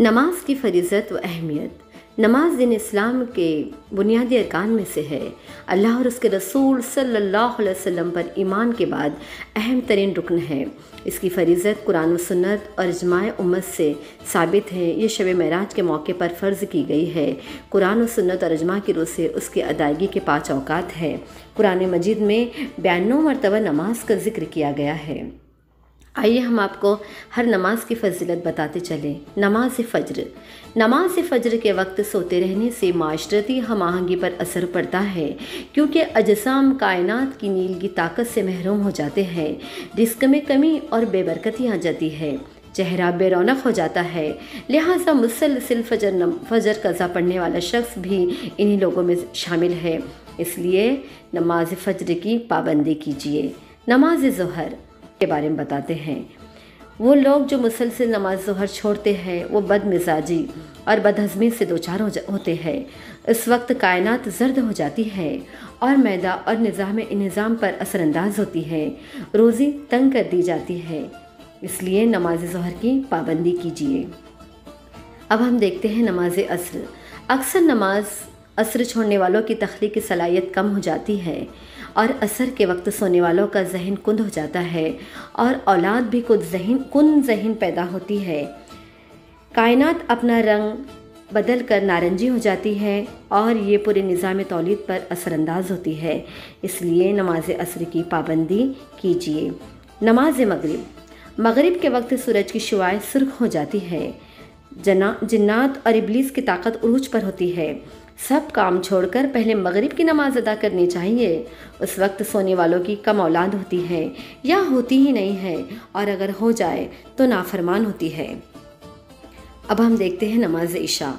नमाज़ की फरीज़त व अहमियत। नमाज़ दिन इस्लाम के बुनियादी अरकान में से है। अल्लाह और उसके रसूल सल्लल्लाहु अलैहि वसल्लम पर ईमान के बाद अहम तरीन रुकन है। इसकी फरीज़त कुरान व सुन्नत और इजमाय उम्मत से साबित है। ये शब महराज के मौके पर फ़र्ज़ की गई है। कुरान व सुन्नत और इजमा की रूह से उसकी अदायगी के पाँच अवकात है। कुरान मजीद में बयानों मरतबा नमाज़ का ज़िक्र किया गया है। आइए हम आपको हर नमाज़ की फजीलत बताते चलें। नमाज़ फ़ज्र। नमाज़ फ़ज्र के वक्त सोते रहने से माशरती हम आहंगी पर असर पड़ता है क्योंकि अजसाम कायनात की नील की ताकत से महरूम हो जाते हैं रिस्क में कमी और बेबरकती आ जाती है। चेहरा बेरौनक हो जाता है। लिहाजा मुसलसिल फजर नम, फजर कज़ा पढ़ने वाला शख्स भी इन्हीं लोगों में शामिल है। इसलिए नमाज़ फ़ज्र की पाबंदी कीजिए। नमाज़ जहर। के बारे में बताते हैं। वो लोग जो मुसलसल नमाज़ जहर छोड़ते हैं, वो बदमिजाजी और बदहजमी से दो चार हो होते हैं। इस वक्त कायनात जर्द हो जाती है और मैदा और निज़ाम निज़ाम पर असरानंदाज होती है। रोज़ी तंग कर दी जाती है। इसलिए नमाज़ जहर की पाबंदी कीजिए। अब हम देखते हैं नमाज़ असर। अक्सर नमाज़ असर छोड़ने वालों की तख्लीकी सलाहियत कम हो जाती है और असर के वक्त सोने वालों का जहन कुंद हो जाता है और औलाद भी कुछ जहन कुन जहन पैदा होती है। कायनात अपना रंग बदल कर नारंगी हो जाती है और ये पूरे निज़ाम तौलीद पर असरानंदाज होती है। इसलिए नमाज़ असर की पाबंदी कीजिए। नमाज़ मगरिब। मगरिब के वक्त सूरज की शुआएँ सुर्ख हो जाती है। जना, जन्नात और इबलीस की ताकत उरूज पर होती है। सब काम छोड़कर पहले मगरिब की नमाज़ अदा करनी चाहिए। उस वक्त सोने वालों की कम औलाद होती है, या होती ही नहीं है, और अगर हो जाए तो नाफरमान होती है। अब हम देखते हैं नमाज़ ईशा।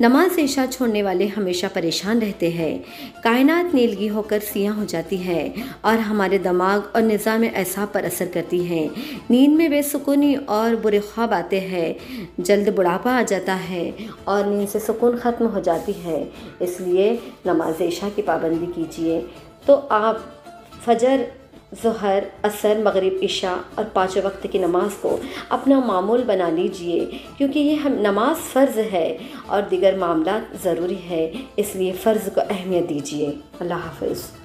नमाज़ ईशा छोड़ने वाले हमेशा परेशान रहते हैं। कायनात नीलगी होकर सियाह हो जाती है और हमारे दिमाग और निज़ाम ऐसा पर असर करती हैं। नींद में बेसुकूनी और बुरे ख्वाब आते हैं। जल्द बुढ़ापा आ जाता है और नींद से सुकून ख़त्म हो जाती है। इसलिए नमाज़ ईशा की पाबंदी कीजिए। तो आप फजर जहर, असर, मगरिब, इशा और पाँचों वक्त की नमाज़ को अपना मामूल बना लीजिए, क्योंकि ये हम, नमाज़ फ़र्ज़ है और दिगर मामला ज़रूरी है, इसलिए फ़र्ज़ को अहमियत दीजिए। अल्लाह हाफिज़।